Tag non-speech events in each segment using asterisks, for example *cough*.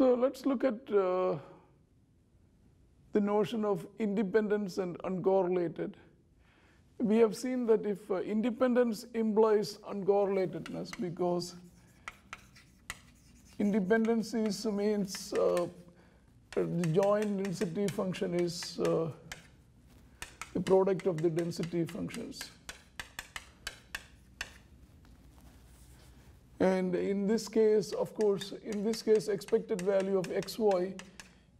So let's look at uh, the notion of independence and uncorrelated. We have seen that if uh, independence implies uncorrelatedness because independence is, means uh, the joint density function is uh, the product of the density functions. And in this case, of course, in this case, expected value of xy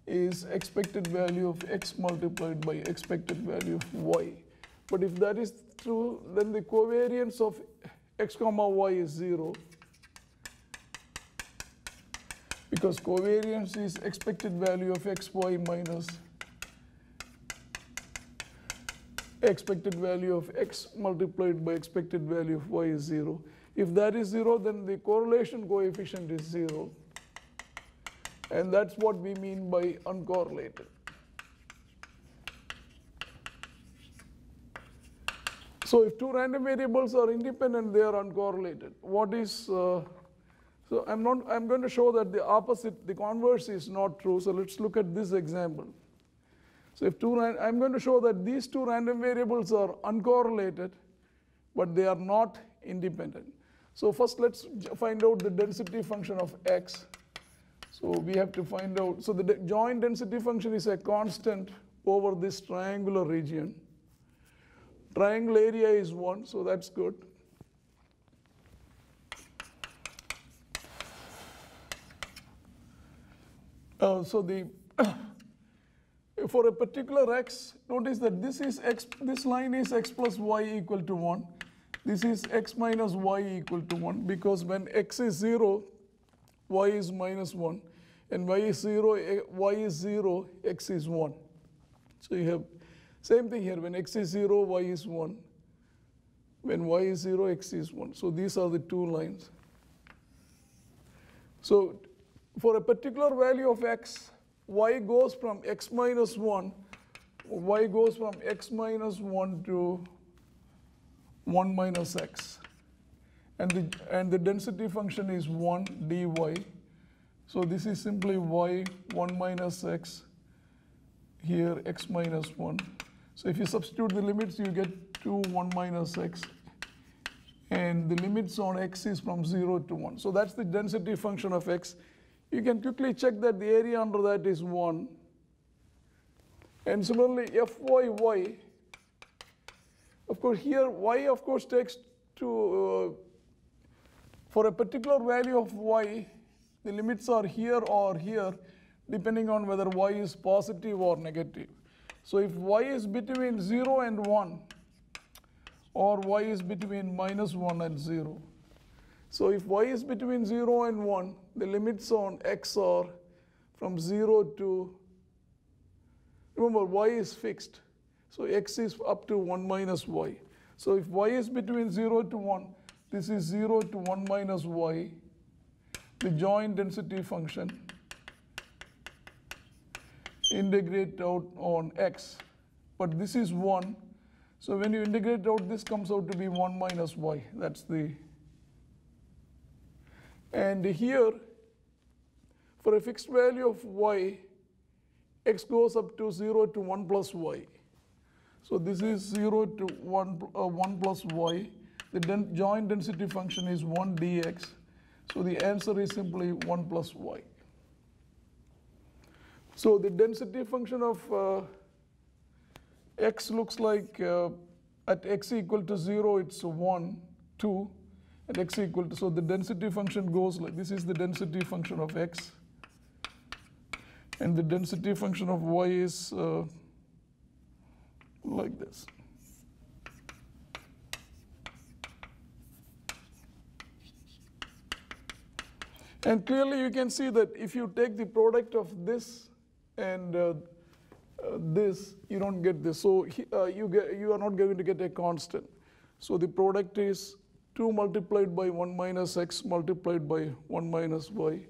is expected value of x multiplied by expected value of y. But if that is true, then the covariance of x comma y is 0 because covariance is expected value of xy minus expected value of x multiplied by expected value of y is 0. If that is 0, then the correlation coefficient is 0. And that's what we mean by uncorrelated. So if two random variables are independent, they are uncorrelated. What is, uh, so I'm not, I'm going to show that the opposite, the converse is not true. So let's look at this example. So if two, I'm going to show that these two random variables are uncorrelated, but they are not independent. So first let's find out the density function of x. So we have to find out, so the joint density function is a constant over this triangular region. Triangle area is 1, so that's good. Uh, so the *coughs* for a particular x, notice that this is x, this line is x plus y equal to 1. This is x minus y equal to 1 because when x is 0, y is minus 1. And y is 0, eh, y is 0, x is 1. So you have same thing here. When x is 0, y is 1. When y is 0, x is 1. So these are the two lines. So for a particular value of x, y goes from x minus 1, y goes from x minus 1 to 1 minus x. And the, and the density function is 1 dy. So this is simply y 1 minus x, here x minus 1. So if you substitute the limits, you get 2 1 minus x. And the limits on x is from 0 to 1. So that's the density function of x. You can quickly check that the area under that is 1. And similarly, fyy of course, here y of course takes to, uh, for a particular value of y, the limits are here or here, depending on whether y is positive or negative. So if y is between 0 and 1, or y is between minus 1 and 0. So if y is between 0 and 1, the limits on x are from 0 to, remember y is fixed. So x is up to 1 minus y. So if y is between 0 to 1, this is 0 to 1 minus y, the joint density function, integrate out on x. But this is 1. So when you integrate out, this comes out to be 1 minus y. That's the. And here, for a fixed value of y, x goes up to 0 to 1 plus y. So this is 0 to 1, uh, 1 plus y. The joint density function is 1 dx. So the answer is simply 1 plus y. So the density function of uh, x looks like uh, at x equal to 0, it's 1, 2. At x equal to, so the density function goes like, this is the density function of x. And the density function of y is uh, like this. And clearly you can see that if you take the product of this and uh, uh, this, you don't get this. So uh, you, get, you are not going to get a constant. So the product is 2 multiplied by 1 minus x multiplied by 1 minus y.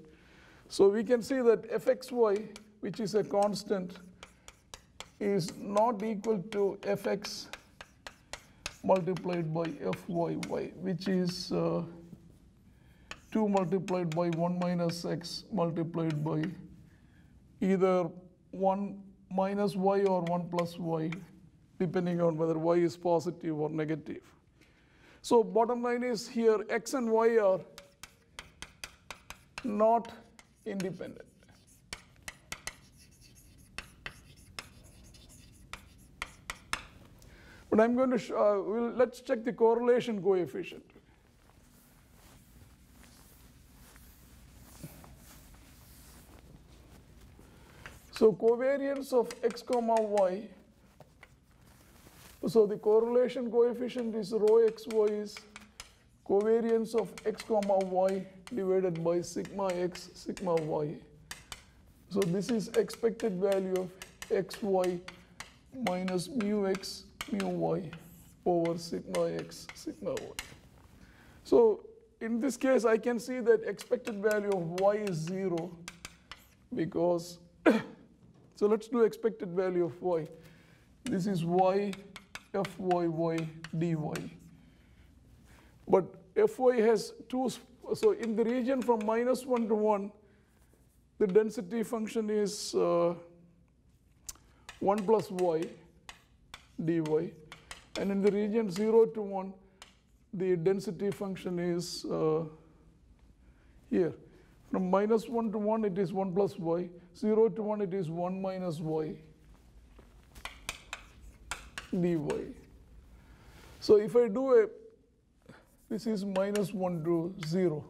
So we can see that fxy, which is a constant, is not equal to fx multiplied by fyy, which is uh, 2 multiplied by 1 minus x multiplied by either 1 minus y or 1 plus y, depending on whether y is positive or negative. So bottom line is here x and y are not independent. But I'm going to, uh, we'll, let's check the correlation coefficient. So covariance of x comma y. So the correlation coefficient is rho xy is covariance of x comma y divided by sigma x sigma y. So this is expected value of xy minus mu x mu y over sigma x sigma y. So in this case, I can see that expected value of y is 0 because, *coughs* so let's do expected value of y. This is y fyy dy. But fy has two, so in the region from minus 1 to 1, the density function is uh, 1 plus y dy. And in the region 0 to 1, the density function is uh, here. From minus 1 to 1, it is 1 plus y. 0 to 1, it is 1 minus y dy. So if I do a, this is minus 1 to 0.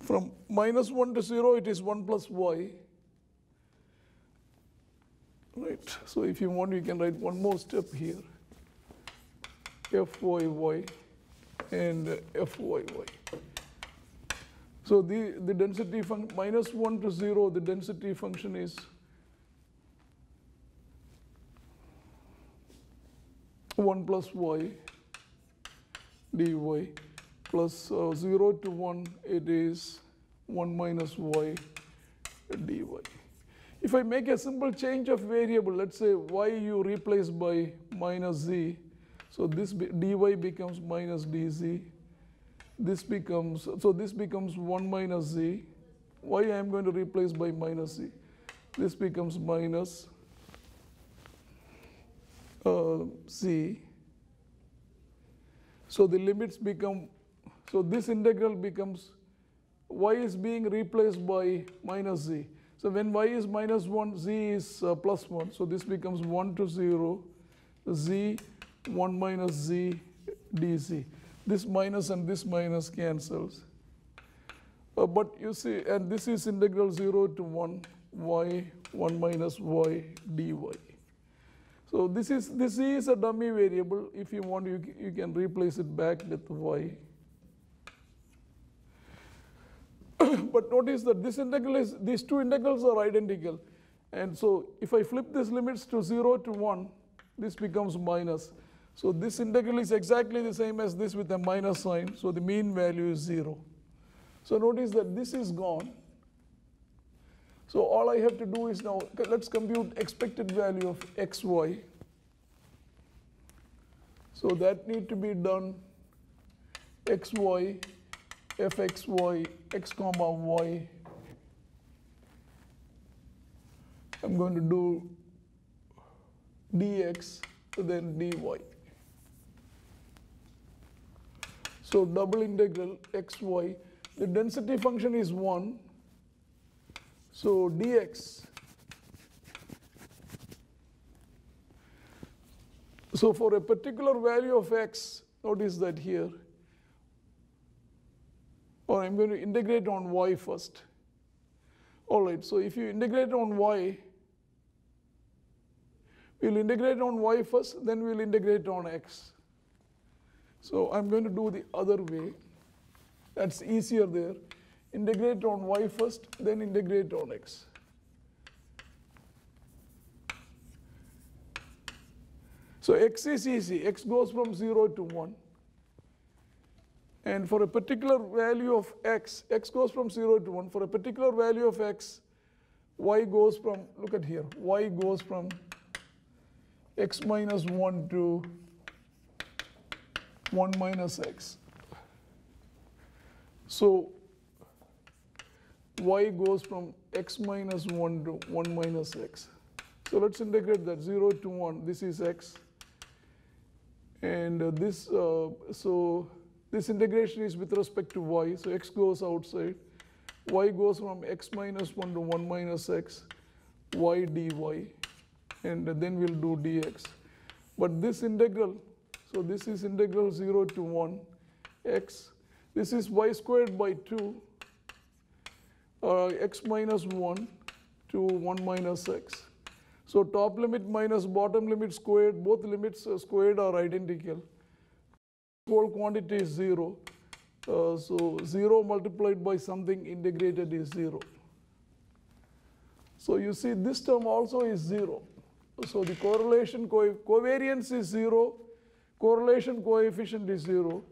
From minus 1 to 0, it is 1 plus y. Right, so if you want, you can write one more step here. fyy and fyy. So the, the density function, minus 1 to 0, the density function is 1 plus y dy plus uh, 0 to 1 it is 1 minus y dy. If I make a simple change of variable, let's say y you replace by minus z, so this dy becomes minus dz, this becomes, so this becomes 1 minus z, y I am going to replace by minus z, this becomes minus uh, z. So the limits become, so this integral becomes, y is being replaced by minus z. So when y is minus 1, z is uh, plus 1. So this becomes 1 to 0, z 1 minus z dz. This minus and this minus cancels. Uh, but you see, and this is integral 0 to 1, y 1 minus y dy. So this is, this is a dummy variable. If you want, you, you can replace it back with y. *laughs* but notice that this integral is, these two integrals are identical. And so if I flip these limits to 0 to 1, this becomes minus. So this integral is exactly the same as this with a minus sign. So the mean value is 0. So notice that this is gone. So all I have to do is now, let's compute expected value of xy. So that need to be done xy, fxy, x comma y. I'm going to do dx, then dy. So double integral xy, the density function is 1. So dx. So for a particular value of x, notice that here, or I'm going to integrate on y first. All right, so if you integrate on y, we'll integrate on y first, then we'll integrate on x. So I'm going to do the other way. That's easier there. Integrate on y first, then integrate on x. So x is easy. x goes from 0 to 1. And for a particular value of x, x goes from 0 to 1. For a particular value of x, y goes from, look at here, y goes from x minus 1 to 1 minus x. So y goes from x minus 1 to 1 minus x. So let's integrate that 0 to 1. This is x. And uh, this, uh, so this integration is with respect to y. So x goes outside. y goes from x minus 1 to 1 minus x, y dy. And then we'll do dx. But this integral, so this is integral 0 to 1 x. This is y squared by 2 uh, x minus 1 to 1 minus x. So top limit minus bottom limit squared, both limits uh, squared are identical. Whole quantity is 0. Uh, so 0 multiplied by something integrated is 0. So you see this term also is 0. So the correlation co covariance is 0, correlation coefficient is 0.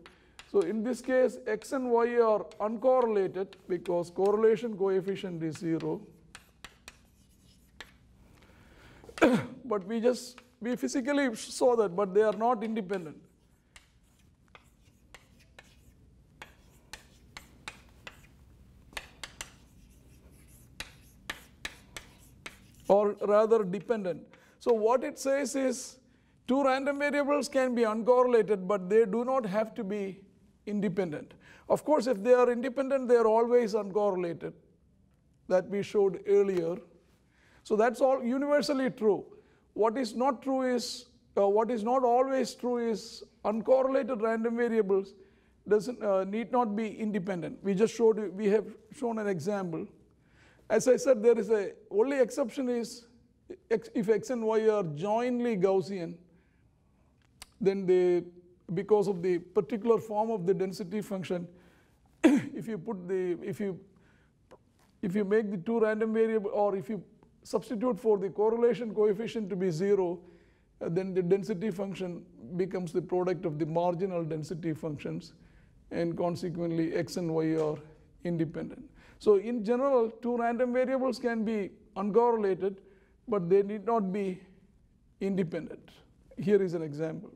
So in this case, x and y are uncorrelated because correlation coefficient is 0. *coughs* but we just, we physically saw that, but they are not independent. Or rather dependent. So what it says is two random variables can be uncorrelated, but they do not have to be independent. Of course, if they are independent, they are always uncorrelated. That we showed earlier. So that's all universally true. What is not true is, uh, what is not always true is uncorrelated random variables doesn't uh, need not be independent. We just showed, we have shown an example. As I said, there is a only exception is if x and y are jointly Gaussian, then they because of the particular form of the density function, *coughs* if you put the, if you, if you make the two random variable, or if you substitute for the correlation coefficient to be zero, uh, then the density function becomes the product of the marginal density functions, and consequently x and y are independent. So in general, two random variables can be uncorrelated, but they need not be independent. Here is an example.